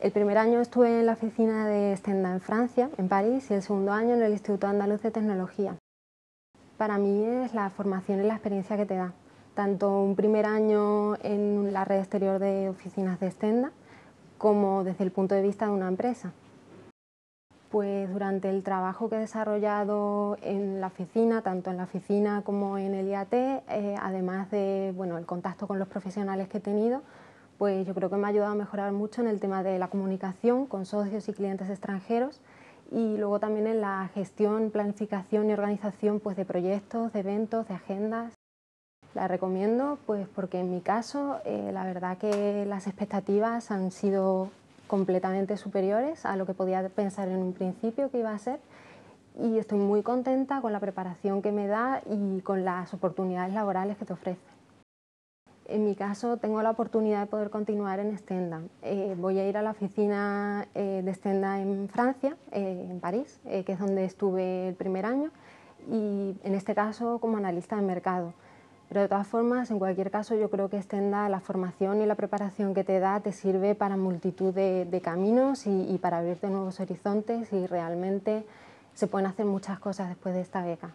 El primer año estuve en la oficina de Stenda en Francia, en París, y el segundo año en el Instituto Andaluz de Tecnología. Para mí es la formación y la experiencia que te da, tanto un primer año en la red exterior de oficinas de Stenda, como desde el punto de vista de una empresa. Pues durante el trabajo que he desarrollado en la oficina, tanto en la oficina como en el IAT, eh, además de bueno, el contacto con los profesionales que he tenido, pues yo creo que me ha ayudado a mejorar mucho en el tema de la comunicación con socios y clientes extranjeros y luego también en la gestión, planificación y organización pues, de proyectos, de eventos, de agendas. La recomiendo pues, porque en mi caso eh, la verdad que las expectativas han sido completamente superiores a lo que podía pensar en un principio que iba a ser y estoy muy contenta con la preparación que me da y con las oportunidades laborales que te ofrece. En mi caso tengo la oportunidad de poder continuar en Stenda. Eh, voy a ir a la oficina eh, de Stenda en Francia, eh, en París, que es donde estuve el primer año, y en este caso como analista de mercado. Pero de todas formas, en cualquier caso, yo creo que Stenda, la formación y la preparación que te da, te sirve para multitud de, caminos y para abrirte nuevos horizontes y realmente se pueden hacer muchas cosas después de esta beca.